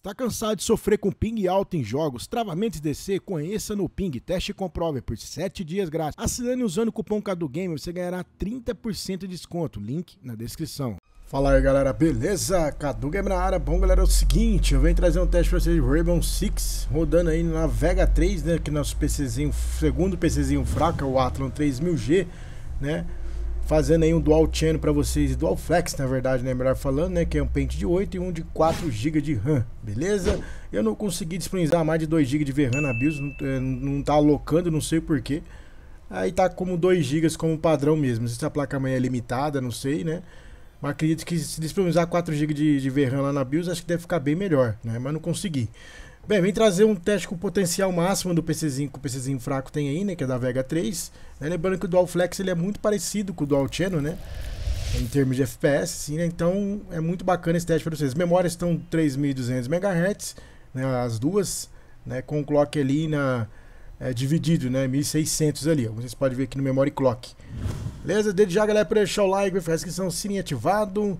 Está cansado de sofrer com ping alto em jogos, travamentos DC? Conheça no Ping, teste e comprove por 7 dias grátis. Assinando usando o cupom CaduGame, você ganhará 30% de desconto, link na descrição. Fala aí galera, beleza? Cadu Game na área. Bom galera, é o seguinte, eu venho trazer um teste pra vocês de Rainbow Six, rodando aí na Vega 3, né, que nosso PCzinho, segundo PCzinho fraco, é o Athlon 3000G, né, fazendo aí um dual channel para vocês, dual flex na verdade, né, melhor falando, né, que é um pente de 8 e um de 4 GB de RAM, beleza? Eu não consegui disponibilizar mais de 2 GB de VRAM na BIOS, não, é, não tá alocando, não sei porquê. Aí tá como 2 GB como padrão mesmo, se a placa mãe é limitada, não sei, né? Mas acredito que se disponibilizar 4 GB de, de VRAM lá na BIOS, acho que deve ficar bem melhor, né? Mas não consegui. Bem, vem trazer um teste com potencial máximo do PCzinho que o PCzinho fraco tem aí, né? Que é da Vega 3. Né? Lembrando que o Dual Flex ele é muito parecido com o Dual Channel, né? Em termos de FPS, sim, né? Então é muito bacana esse teste para vocês. Memórias estão 3.200 MHz, né? As duas, né? Com o clock ali na... É, dividido, né? 1600 ali. Vocês podem ver aqui no Memory Clock. Beleza? Desde já, galera, por deixar o like, a inscrição, sininho ativado.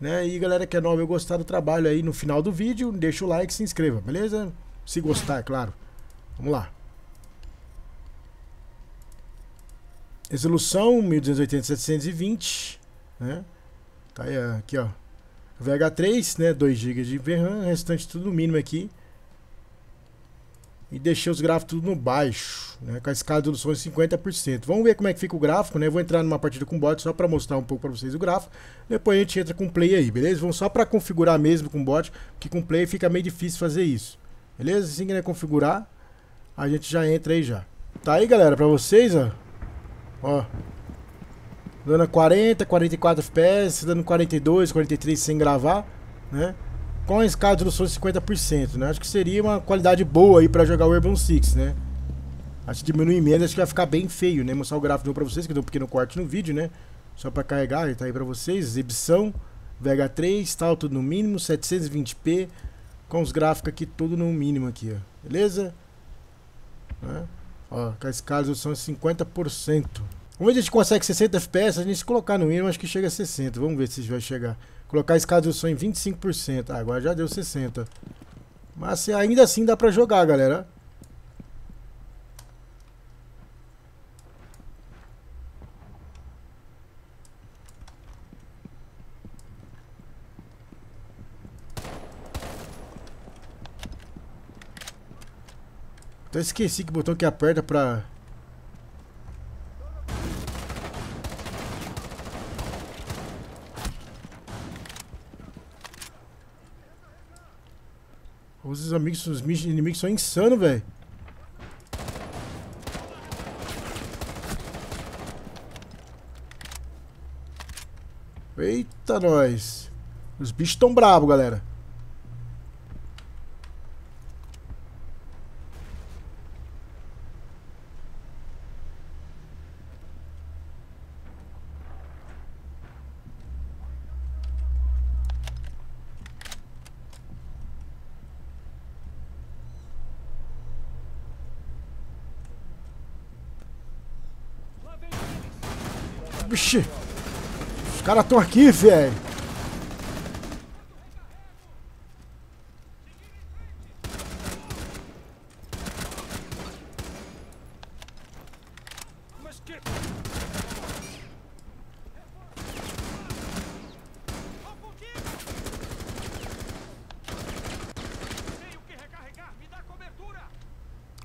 Né? E galera que é nova e gostar do trabalho aí no final do vídeo, deixa o like e se inscreva, beleza? Se gostar, é claro. Vamos lá. Resolução 1280-720, né? Tá aí, aqui, ó. VH3, né? 2 GB de VRAM, restante tudo mínimo aqui. E deixei os gráficos tudo no baixo, né, com a escala de resolução de 50%. Vamos ver como é que fica o gráfico, né? Vou entrar numa partida com bot só para mostrar um pouco para vocês o gráfico. Depois a gente entra com play aí, beleza? Vamos só para configurar mesmo com bot, porque com play fica meio difícil fazer isso. Beleza? Assim que né, configurar, a gente já entra aí já. Tá aí, galera, para vocês, ó. Ó. Dando 40, 44 FPS, dando 42, 43 sem gravar, né? Com a escala de de 50%, né? Acho que seria uma qualidade boa aí para jogar o Urban Six, né? Acho que diminuir menos, acho que vai ficar bem feio, né? Mostrar o gráfico para vocês, que deu um pequeno corte no vídeo, né? Só para carregar, ele tá aí para vocês. Exibição, VH3, tal, tudo no mínimo, 720p, com os gráficos aqui tudo no mínimo aqui, ó. Beleza? Né? Ó, com a escala de de 50%. Vamos ver se a gente consegue 60 FPS, a gente se colocar no mínimo, acho que chega a 60. Vamos ver se vai chegar. Colocar a escada de som em 25%. Ah, agora já deu 60%. Mas ainda assim dá pra jogar, galera. Até esqueci que botão que aperta pra Os amigos, os inimigos são insanos, velho. Eita, nós. Os bichos tão bravos, galera. Vixe. Os caras estão aqui, velho.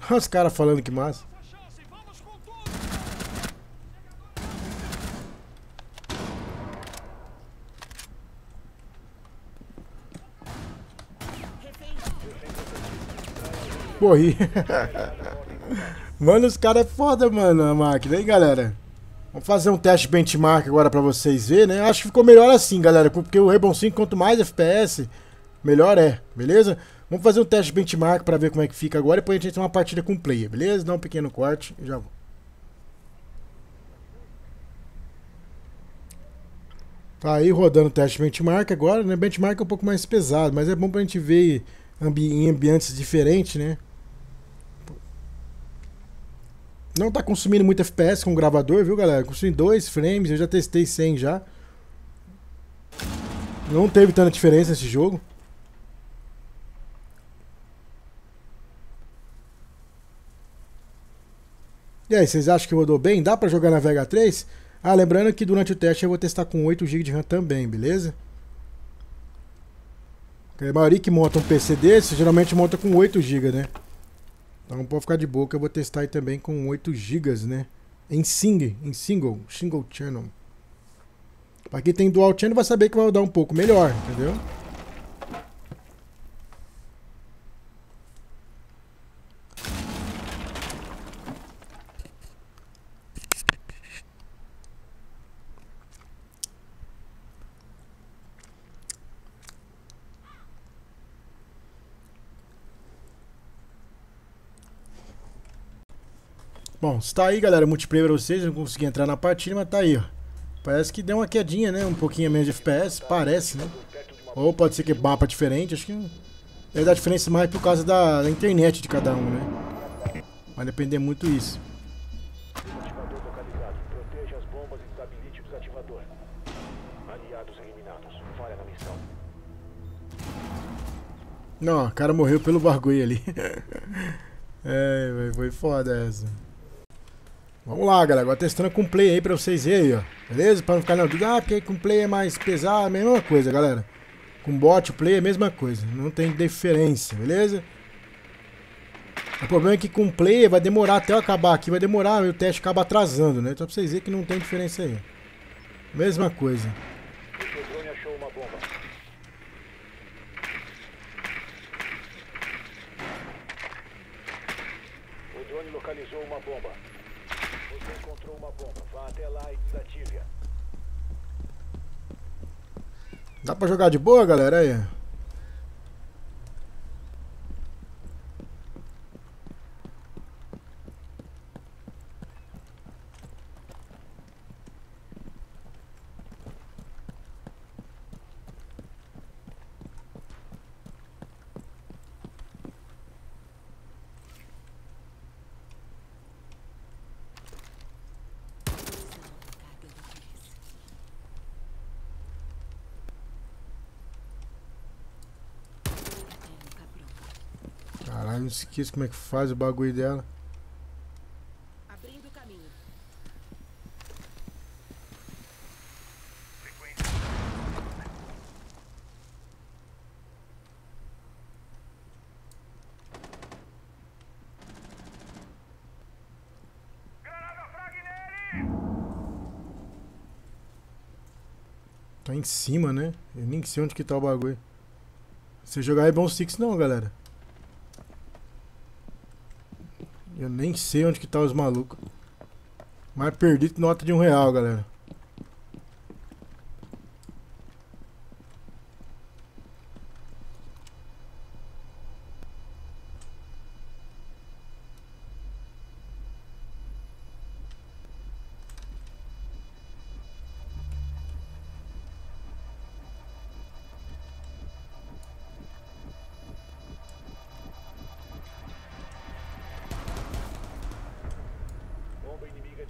Os caras falando que massa. Morri. mano, os caras é foda, mano, a máquina, hein, galera? Vamos fazer um teste benchmark agora pra vocês verem, né? Acho que ficou melhor assim, galera, porque o Rainbow 5, quanto mais FPS, melhor é, beleza? Vamos fazer um teste benchmark pra ver como é que fica agora e depois a gente entra uma partida com player, beleza? Dá um pequeno corte e já vou. Tá aí rodando o teste benchmark agora, né? Benchmark é um pouco mais pesado, mas é bom pra gente ver em ambientes diferentes, né? Não tá consumindo muito FPS com o gravador, viu, galera? Consumindo 2 frames, eu já testei 100 já. Não teve tanta diferença nesse jogo. E aí, vocês acham que rodou bem? Dá pra jogar na Vega 3? Ah, lembrando que durante o teste eu vou testar com 8GB de RAM também, beleza? A maioria que monta um PC desse, geralmente monta com 8GB, né? Então pode ficar de boca, eu vou testar aí também com 8 GB, né? Em single, em single, single channel. Pra quem tem dual channel vai saber que vai rodar um pouco melhor, entendeu? Bom, está aí, galera, multiplayer pra vocês, não consegui entrar na partida, mas tá aí, ó. Parece que deu uma quedinha, né? Um pouquinho menos de FPS, parece, né? Ou pode ser que mapa diferente, acho que deve dar diferença mais por causa da, da internet de cada um, né? Vai depender muito isso. Não, o cara morreu pelo bagulho ali. é, foi foda essa. Vamos lá, galera. Agora testando com play aí pra vocês verem aí, ó. Beleza? Pra não ficar na dúvida. Ah, porque com play é mais pesado. Mesma coisa, galera. Com bot, play é a mesma coisa. Não tem diferença, beleza? O problema é que com play vai demorar até eu acabar aqui. Vai demorar o teste acaba atrasando, né? Então pra vocês verem que não tem diferença aí. Mesma coisa. O drone achou uma bomba. Bomba encontrou uma bomba. Vá até lá e desative-a. Dá pra jogar de boa, galera? Aí. Não esqueço como é que faz o bagulho dela. Abrindo caminho. Tá em cima, né? Eu nem sei onde que tá o bagulho. Se jogar é bom Six não, galera. Eu nem sei onde que tá os malucos. Mais perdido nota de um real, galera.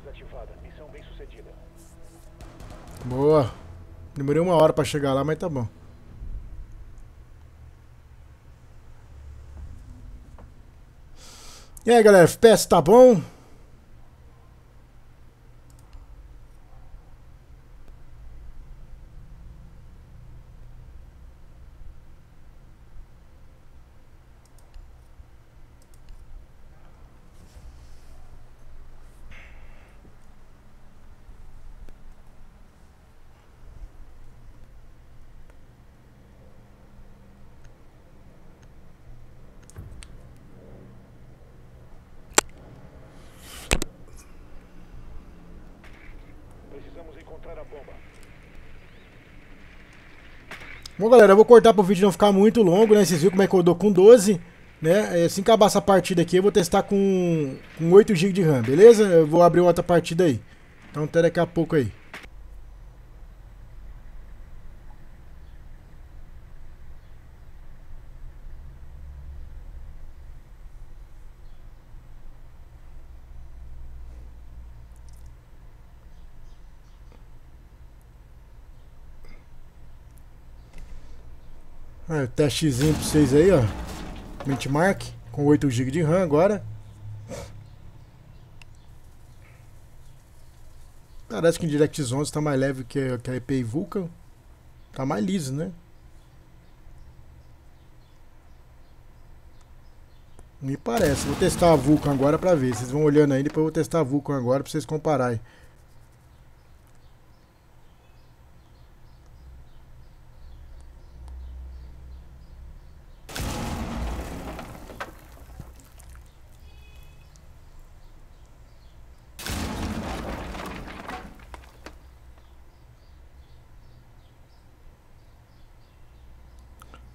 Desativada. Missão bem sucedida. Boa. Demorei uma hora pra chegar lá, mas tá bom. E aí, galera, FPS tá bom? encontrar a bomba. Bom, galera, eu vou cortar para o vídeo não ficar muito longo, né? Vocês viram como é que eu dou com 12, né? É, assim que acabar essa partida aqui, eu vou testar com, com 8 GB de RAM, beleza? Eu vou abrir outra partida aí. Então até daqui a pouco aí. É, testezinho pra vocês aí, ó. Benchmark com 8 GB de RAM agora. Parece que o DirectX 11 tá mais leve que, que a EPI Vulkan. Tá mais liso, né? Me parece. Vou testar a Vulkan agora pra ver. Vocês vão olhando aí, depois eu vou testar a Vulkan agora pra vocês compararem.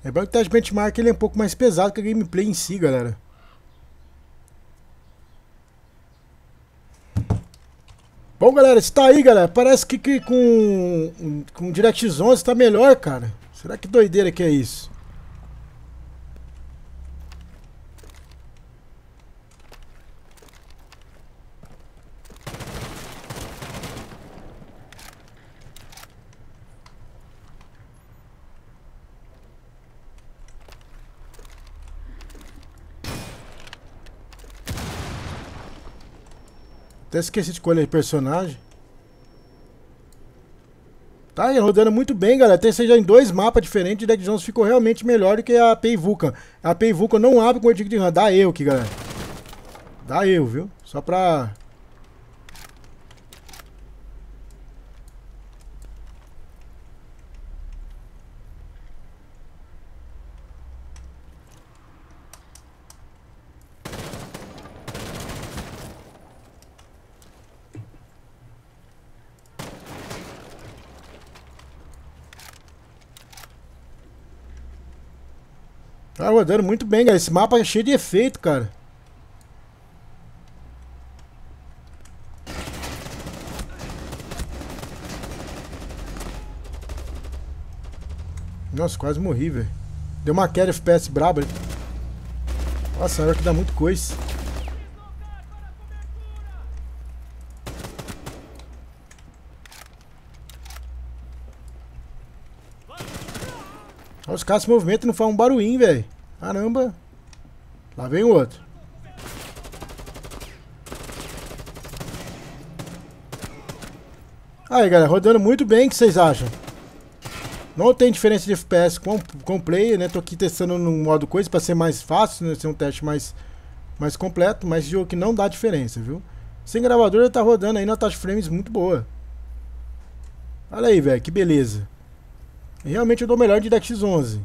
Lembrando que o teste benchmark ele é um pouco mais pesado que a gameplay em si, galera. Bom, galera, está aí, galera. Parece que, que com, com DirectX 11 está melhor, cara. Será que doideira que é isso? Até esqueci de escolher personagem. Tá aí, rodando muito bem, galera. Até seja em dois mapas diferentes, o Deck Jones ficou realmente melhor do que a API Vulcan. A API Vulcan não abre com o de RAM. Dá eu aqui, galera. Dá eu, viu? Só pra Tá rodando muito bem, galera. Esse mapa é cheio de efeito, cara. Nossa, quase morri, velho. Deu uma queda FPS braba. Nossa, hora que dá muito coisa. Os caras se movimentam e não fazem um barulhinho, velho. Caramba. Lá vem o outro. Aí, galera, rodando muito bem, o que vocês acham? Não tem diferença de FPS com, com player, né? Tô aqui testando no modo coisa para ser mais fácil, né? Ser um teste mais, mais completo, mas jogo que não dá diferença, viu? Sem gravador tá rodando aí na taxa frames muito boa. Olha aí, velho, que beleza. Realmente eu dou melhor de DX 11.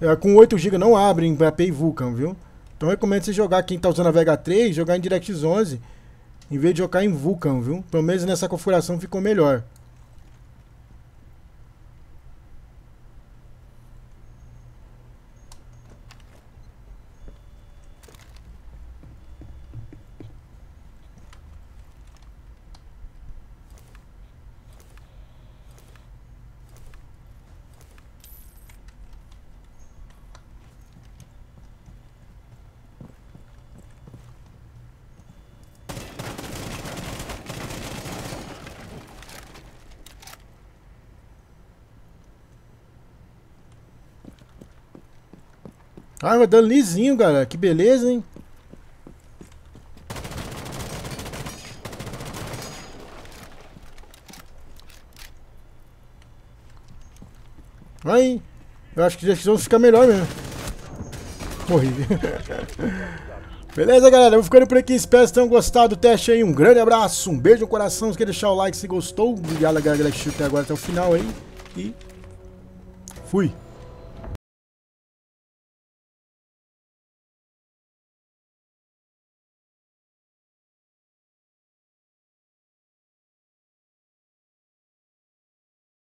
É, com 8 GB não abre em API Vulkan, viu? Então eu recomendo você jogar, quem está usando a Vega 3, jogar em DirectX 11, em vez de jogar em Vulkan, viu? Pelo menos nessa configuração ficou melhor. Ah, vai dando lisinho, galera. Que beleza, hein? Aí. Eu acho que já vão ficar melhor mesmo. Morri. Beleza, galera? Vou ficando por aqui. Espero que tenham gostado do teste aí. Um grande abraço, um beijo no coração. Se quer deixar o like se gostou. Obrigado, galera, que assistiu até agora até o final aí. E fui.